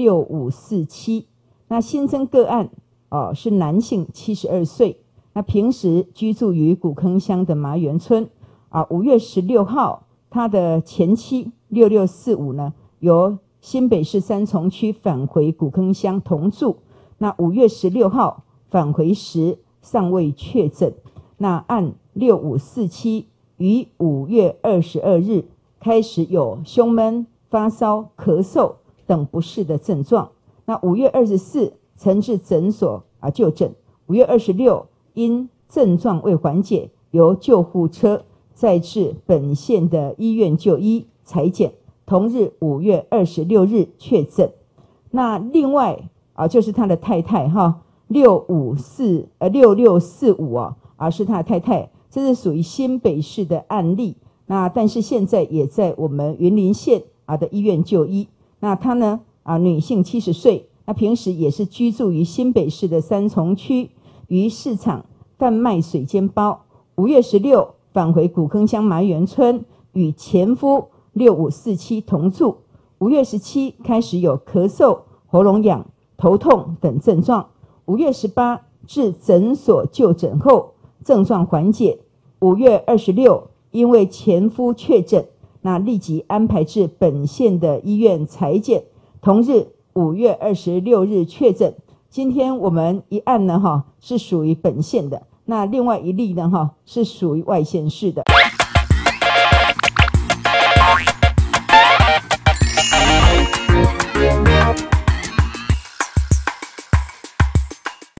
六五四七。那新增个案哦是男性，七十二岁，那平时居住于古坑乡的麻园村啊。五月十六号，他的前妻六六四五呢，由新北市三重区返回古坑乡同住。那五月十六号返回时尚未确诊。那按六五四七，于五月二十二日开始有胸闷、发烧、咳嗽等不适的症状。那五月二十四曾至诊所啊就诊。五月二十六因症状未缓解，由救护车再至本县的医院就医裁剪。同日五月二十六日确诊。那另外啊就是他的太太哈，六五四呃六六四五啊。啊是他的太太，这是属于新北市的案例。那但是现在也在我们云林县啊的医院就医。那她呢啊，女性七十岁，那平时也是居住于新北市的三重区，于市场贩卖水煎包。五月十六返回古坑乡麻园村，与前夫六五四七同住。五月十七开始有咳嗽、喉咙痒、头痛等症状。五月十八至诊所就诊后。症状缓解。五月二十六，因为前夫确诊，那立即安排至本县的医院裁剪。同日，五月二十六日确诊。今天我们一案呢，哈，是属于本县的；那另外一例呢，哈，是属于外县市的。